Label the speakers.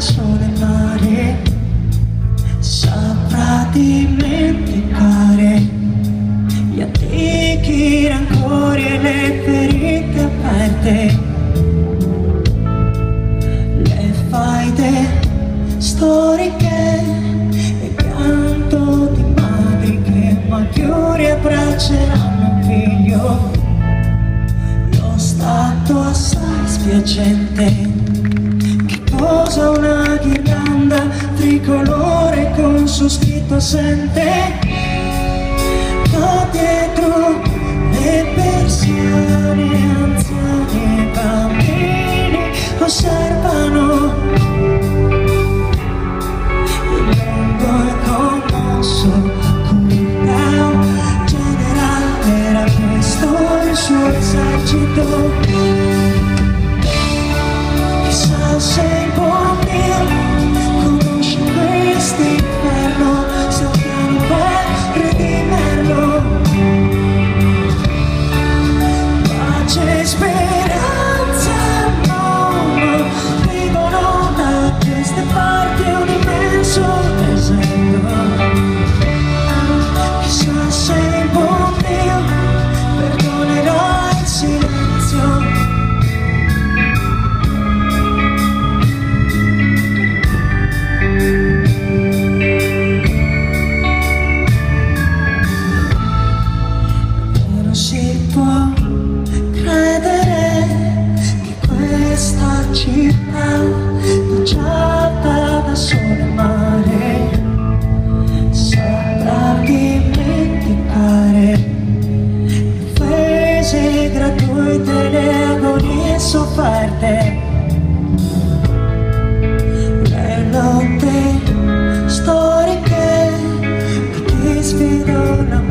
Speaker 1: solo il mare saprà dimenticare gli antichi rancori e le ferite aperte. Le faide storiche e pianto di madri che maggiori abbracceranno un figlio. Lo stato assai spiacente posa una ghirlanda tricolore con su scritto assente. Ma dietro le persiane anziani e bambini osservano. Il lungo e commosso cooldown generale era questo il suo esercito si può credere che questa città baciata da sole e mare saprà dimenticare. Le offese gratuite, le agonie sofferte. Le lotte storiche che ti mai